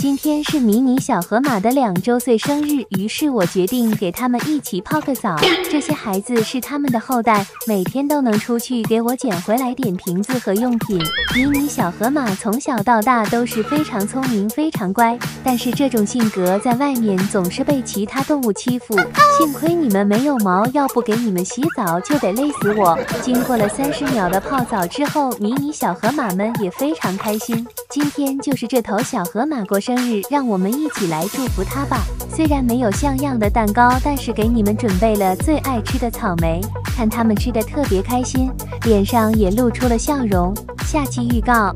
今天是迷你小河马的两周岁生日，于是我决定给他们一起泡个澡。这些孩子是他们的后代，每天都能出去给我捡回来点瓶子和用品。迷你小河马从小到大都是非常聪明、非常乖，但是这种性格在外面总是被其他动物欺负。幸亏你们没有毛，要不给你们洗澡就得累死我。经过了三十秒的泡澡之后，迷你小河马们也非常开心。今天就是这头小河马过生日，让我们一起来祝福它吧。虽然没有像样的蛋糕，但是给你们准备了最爱吃的草莓，看它们吃的特别开心，脸上也露出了笑容。下期预告。